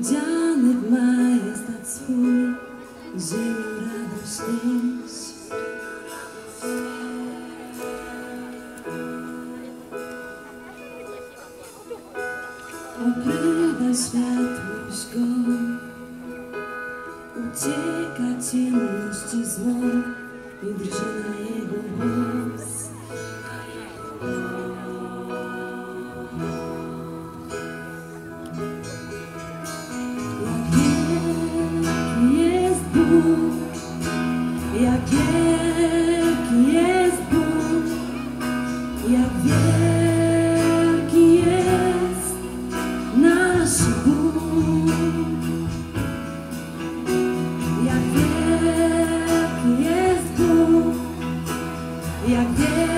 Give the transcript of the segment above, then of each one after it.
odziany w majestat swój, ziemi radość nieś. Okrywa światłość go, ucieka ciemności zło i drży na jego bok. e a.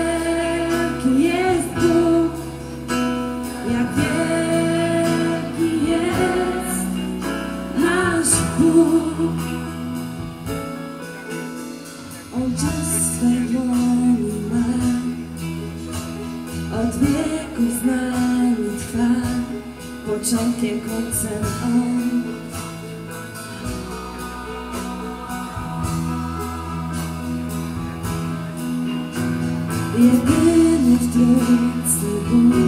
It is dance the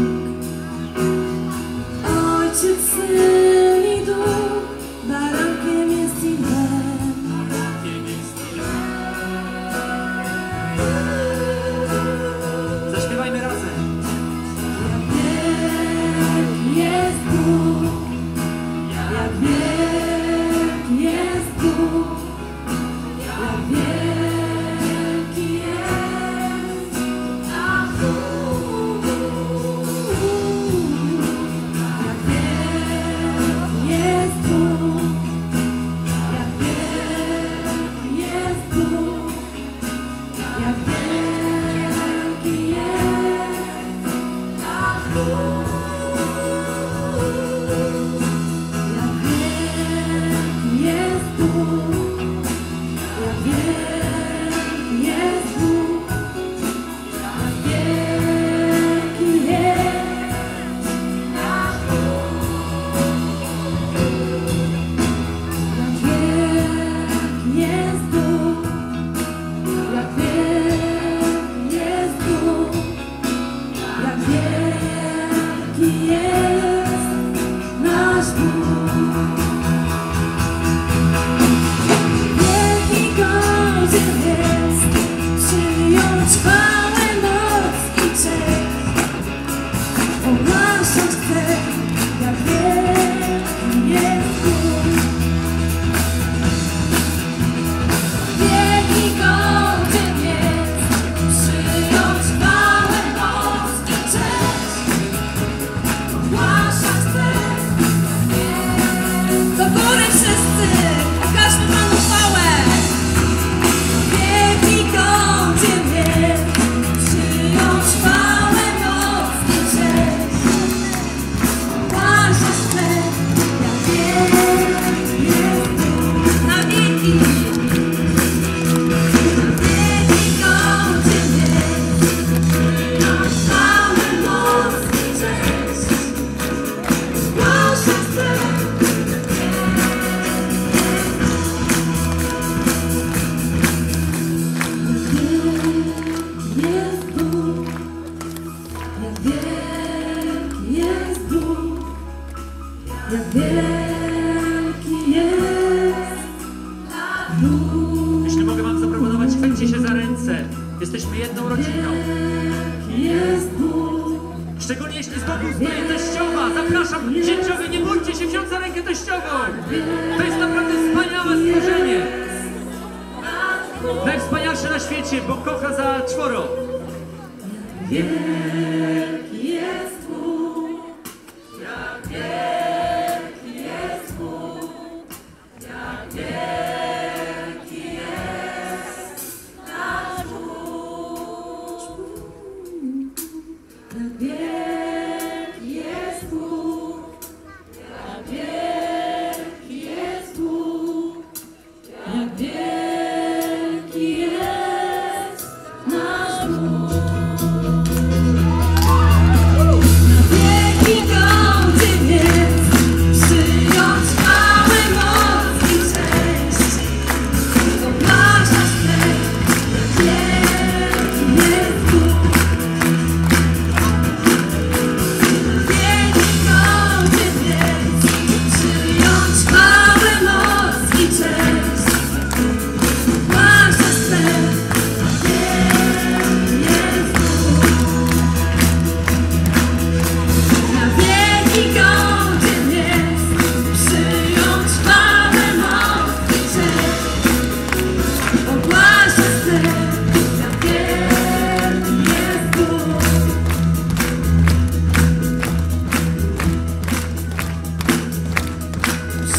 flow. Yeah. jak wielki jest Jeśli mogę Wam zaproponować, chwyćcie się za ręce. Jesteśmy jedną rodziną. Szczególnie jeśli z boku stoi teściowa. Zapraszam, księciowie, nie bójcie się wziąć za rękę teściową. To jest naprawdę wspaniałe stworzenie. Najwspanialsze na świecie, bo kocha za czworo. Yeah.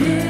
Yeah.